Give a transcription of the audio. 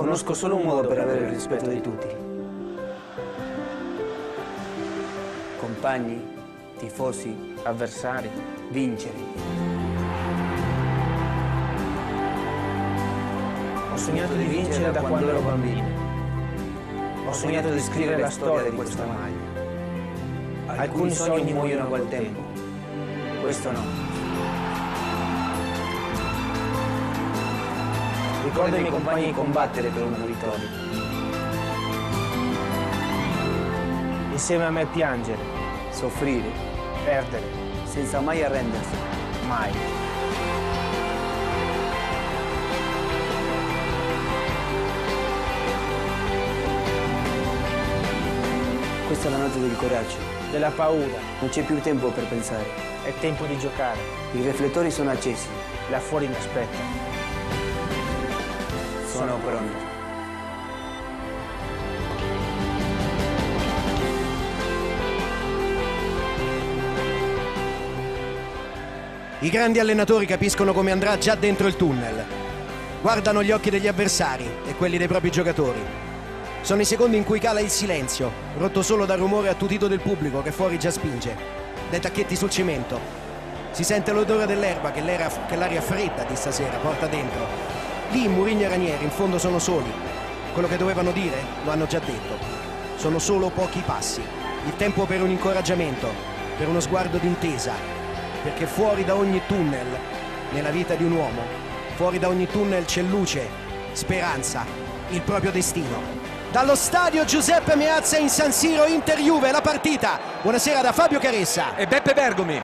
Conosco solo un modo per avere il rispetto di tutti. Compagni, tifosi, avversari. vincere. Ho sognato di vincere da quando ero bambino. Ho sognato di scrivere la storia di questa maglia. Alcuni sogni muoiono col tempo, questo no. Ricordo ai miei compagni di combattere per una vittoria. Insieme a me piangere, Soffrire, perdere, senza mai arrendersi. mai. Questa è la notte del coraggio. Della paura. Non c'è più tempo per pensare. È tempo di giocare. I riflettori sono accesi. Là fuori mi aspetta. Sono pronto. I grandi allenatori capiscono come andrà già dentro il tunnel. Guardano gli occhi degli avversari e quelli dei propri giocatori. Sono i secondi in cui cala il silenzio, rotto solo dal rumore attutito del pubblico che fuori già spinge, dai tacchetti sul cemento. Si sente l'odore dell'erba che, l'aria fredda di stasera porta dentro. Lì Murigno e Ranieri in fondo sono soli. Quello che dovevano dire lo hanno già detto. Sono solo pochi passi. Il tempo per un incoraggiamento, per uno sguardo d'intesa, perché fuori da ogni tunnel, nella vita di un uomo, fuori da ogni tunnel c'è luce, speranza, il proprio destino. Dallo stadio Giuseppe Meazza in San Siro Inter Juve la partita. Buonasera da Fabio Caressa. e Beppe Bergomi.